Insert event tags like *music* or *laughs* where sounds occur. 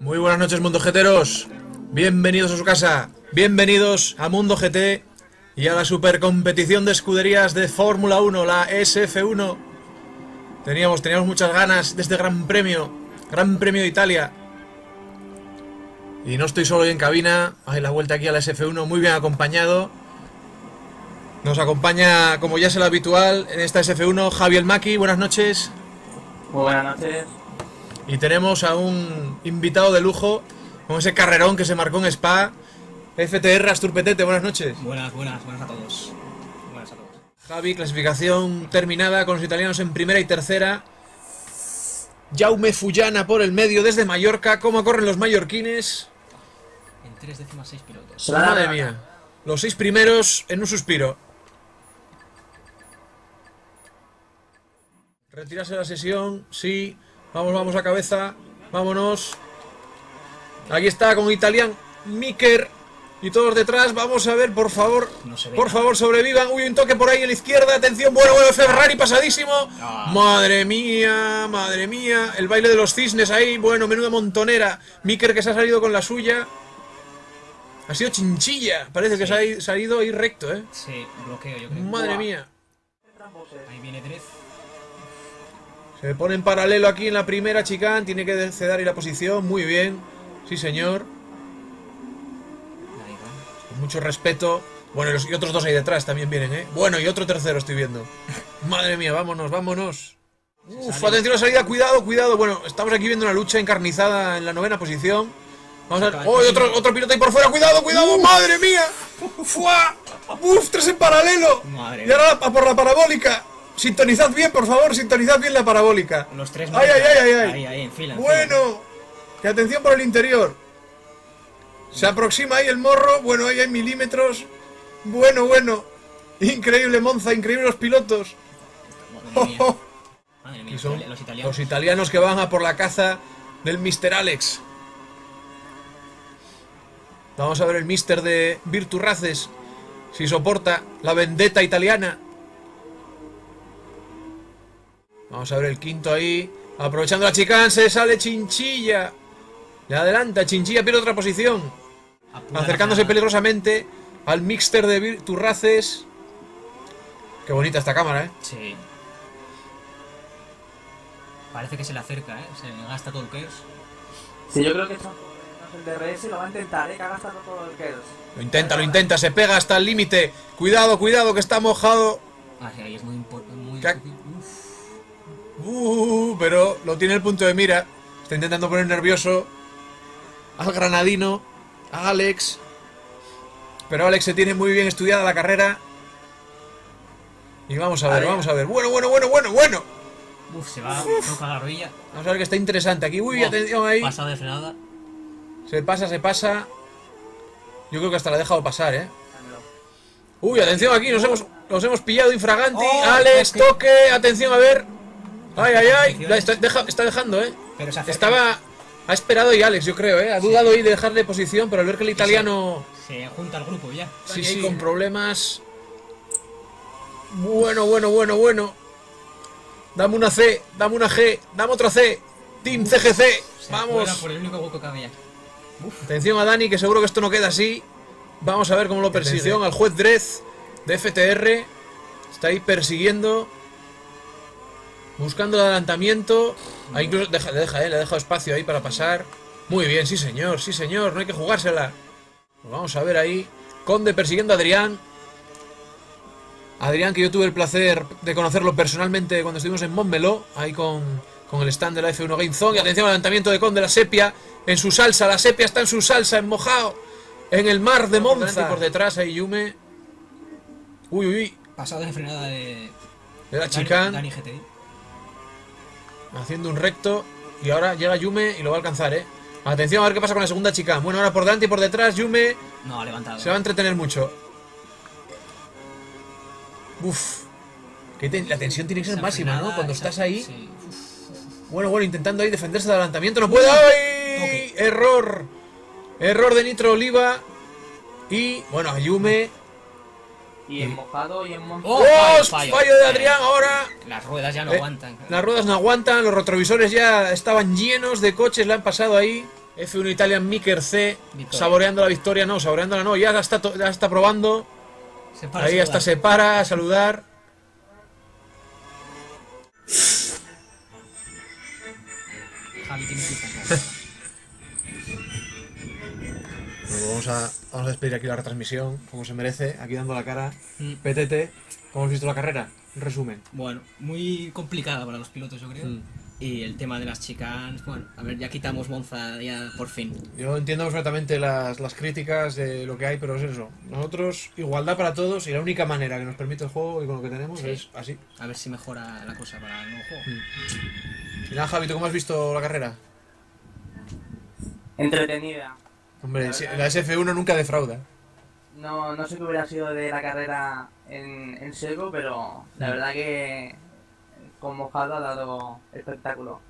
Muy buenas noches, Mundo GTeros. Bienvenidos a su casa. Bienvenidos a Mundo GT y a la supercompetición de escuderías de Fórmula 1, la SF1. Teníamos, teníamos muchas ganas de este gran premio, Gran Premio de Italia. Y no estoy solo hoy en cabina, hay la vuelta aquí a la SF1, muy bien acompañado. Nos acompaña, como ya es el habitual, en esta SF1, Javier Maki. Buenas noches. Muy buenas noches. Y tenemos a un invitado de lujo, con ese carrerón que se marcó en Spa. FTR Asturpetete, buenas noches. Buenas, buenas, buenas a todos. Buenas a todos. Javi, clasificación terminada con los italianos en primera y tercera. Jaume Fullana por el medio desde Mallorca. ¿Cómo corren los mallorquines? En tres décimas seis pilotos. Madre mía. Los seis primeros en un suspiro. Retirarse la sesión, sí. Vamos, vamos a cabeza. Vámonos. Aquí está con Italian Miker. Y todos detrás. Vamos a ver, por favor. No se ve por favor, sobrevivan. Uy, un toque por ahí en la izquierda. Atención, bueno, bueno, Ferrari pasadísimo. Ah. Madre mía, madre mía. El baile de los cisnes ahí. Bueno, menuda montonera. Miker que se ha salido con la suya. Ha sido chinchilla. Parece que se ha salido ahí recto, ¿eh? Sí, bloqueo yo creo. Madre mía. Ahí viene Drez. Se pone en paralelo aquí en la primera, chicán. Tiene que ceder ahí la posición. Muy bien. Sí, señor. Con mucho respeto. Bueno, y, los- y otros dos ahí detrás también vienen, ¿eh? Bueno, y otro tercero estoy viendo. Madre mía, vámonos, vámonos. Uf, atención a la salida, cuidado, cuidado. Bueno, estamos aquí viendo una lucha encarnizada en la novena posición. Vamos a ver. ¡Oh, otro, otro piloto ahí por fuera! ¡Cuidado, cuidado! ¡Madre mía! *laughs* ¡Fua! ¡Uf! ¡Tres en paralelo! Madre Y ahora por la parabólica. Sintonizad bien, por favor, sintonizad bien la parabólica. Los tres ¡Ay, ay, ay, ay! ay. Ahí, ahí, en fila. en Bueno, que atención por el interior. Se aproxima ahí el morro. Bueno, ahí hay milímetros. Bueno, bueno. Increíble Monza, increíble los pilotos. Madre mía. *laughs* Madre mía, son los italianos. los italianos que van a por la caza del Mr. Alex. Vamos a ver el Mister de Virturraces. Si soporta la vendetta italiana. Vamos a ver el quinto ahí. Aprovechando la chicane, se sale Chinchilla. Le adelanta, Chinchilla pierde otra posición. Apura Acercándose peligrosamente al Mixter de Virturraces. Qué bonita esta cámara, ¿eh? Sí. Parece que se le acerca, ¿eh? Se le gasta todo el chaos. Sí, yo creo que esto, el DRS lo va a intentar, ¿eh? Que ha gastado todo el Chaos. Lo intenta, lo intenta, se pega hasta el límite. Cuidado, cuidado, que está mojado. Ah, sí, ahí es muy importante. Muy... Uf. Uh, pero lo tiene el punto de mira. Está intentando poner nervioso al granadino, a Alex. Pero Alex se tiene muy bien estudiada la carrera. Y vamos a ver, vamos a ver. Bueno, bueno, bueno, bueno, bueno. Uf, se va, toca la rodilla. Vamos a ver que está interesante aquí. Uy, Uf, atención ahí. Pasado de frenada. Se pasa, se pasa. Yo creo que hasta la ha dejado pasar, ¿eh? Uy, atención aquí, nos hemos, nos hemos pillado infraganti. Oh, Alex, toque, atención, a ver. Ay, ay, ay. La está, deja- está dejando, ¿eh? Pero se. Estaba. Ha esperado y Alex, yo creo, ¿eh? Ha dudado ahí de dejarle posición, pero al ver que el italiano. Se junta al grupo ya. Sí, Ahí, sí, con problemas. Bueno, bueno, bueno, bueno. Dame una C, dame una G, dame otra C. Team CGC. Se Vamos. cuela por el único hueco que había. Atención a Dani, que seguro que esto no queda así. Vamos a ver cómo lo persigue. al juez Drez de FTR. Está ahí persiguiendo. Buscando el adelantamiento. Ahí incluso deja, le deja, eh, le ha dejado espacio ahí para pasar. Muy bien, sí señor, sí señor, no hay que jugársela. Pues vamos a ver ahí. Conde persiguiendo a Adrián. Adrián, que yo tuve el placer de conocerlo personalmente cuando estuvimos en Montmeló, ahí con, con el stand de la F1 Game Zone. Y atención al adelantamiento de Conde, la sepia en su salsa. La sepia está en su salsa, en mojado, en el mar de Monza. Por detrás hay Yume. Uy, uy, uy. Pasado de frenada de. De la Dani- chicane, Dani GTI. Haciendo un recto. Y ahora llega Yume y lo va a alcanzar, eh. Atención a ver qué pasa con la segunda chicane. Bueno, ahora por delante y por detrás, Yume No, ha levantado. se va a entretener mucho. Uf. Ten- la tensión tiene que ser máxima, ¿no? Cuando esa- estás ahí. sí. Bueno, bueno, intentando ahí defenderse del adelantamiento. ¡No puede! ¡Ay! Error. Error de Nitro Oliva. Y, bueno, Ayume. Y en mojado y en monza. Oh, ¡Oh! fallo, Fallo, fallo. de Adrián ahora. Las ruedas ya no Eh, aguantan. Las ruedas no aguantan, los retrovisores ya estaban llenos de coches, le han pasado ahí. F1 Italian Miker C, Victoria. saboreando la victoria, no, saboreándola no, ya la está, to- ya está probando. Se para Ahí hasta se para a saludar. Javi tiene *laughs* vamos, a, vamos a despedir aquí la retransmisión, como se merece, aquí dando la cara. Mm. PTT, ¿cómo has visto la carrera? Un resumen. Bueno, muy complicada para los pilotos, yo creo. Mm. Y el tema de las chicas, bueno, a ver, ya quitamos Monza ya por fin. Yo entiendo perfectamente las, las críticas de lo que hay, pero es eso. Nosotros, igualdad para todos y la única manera que nos permite el juego y con lo que tenemos Sí. es así. A ver si mejora la cosa para el nuevo juego. Y nada, Javi, ¿tú cómo has visto la carrera? Entretenida. Hombre, la SF1 nunca defrauda. No, no sé qué hubiera sido de la carrera en, en seco, pero la Mm. verdad que con mojado ha dado espectáculo.